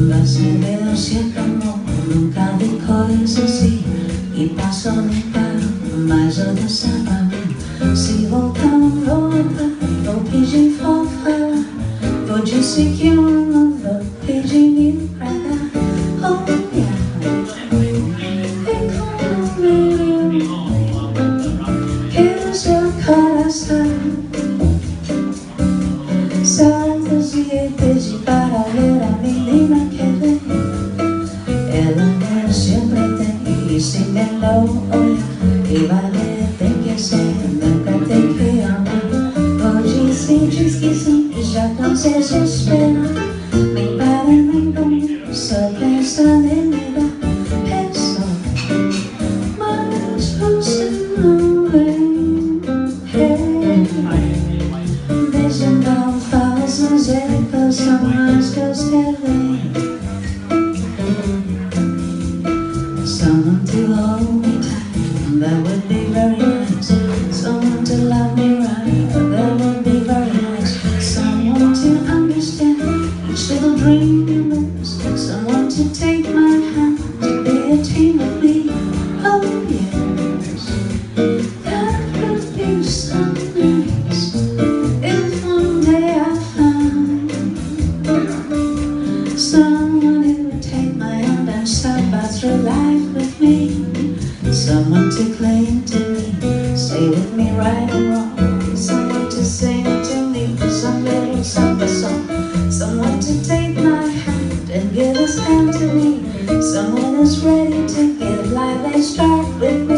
Dudas de lo cierto no, nunca vi eso sí assim. Y passou mi carro, mas eu não sabia. Se voltar volta, vou pedir fofa. Vou dizer que eu não vou pedir mil pra cá. Olha, vem Quero seu coração. Santos e pedir e não olha E valer tem que ser, nunca tem que amar Hoje se diz que sim e já não se desespera Nem para nem comigo, só pensa em me dar É só, mas você não vem. Deixa não falsos ecos, são as que os querem Someone to hold that would be very nice. Someone to love me right, that would be very nice. Someone to understand each little dream you lose. Someone to take my hand, to be a team with me. Oh yes, that would be so nice. If one day I find Someone Someone to cling to me, stay with me right and wrong. Someone to sing to me some little summer song. Someone to take my hand and give his hand to me. Someone who's ready to give life a start with me.